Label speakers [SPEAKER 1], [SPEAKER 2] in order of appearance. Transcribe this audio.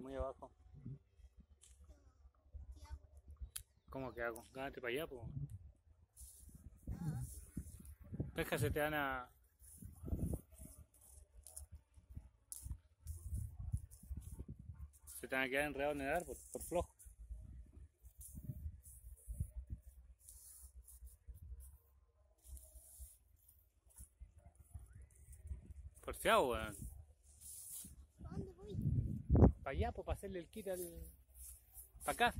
[SPEAKER 1] muy abajo. ¿Cómo que hago? Gánate para allá, pues. Pesca se te van a. Se te van a quedar enredados en el árbol por flojo. Porfiado, weón. Para allá, pues, para hacerle el kit al. para acá.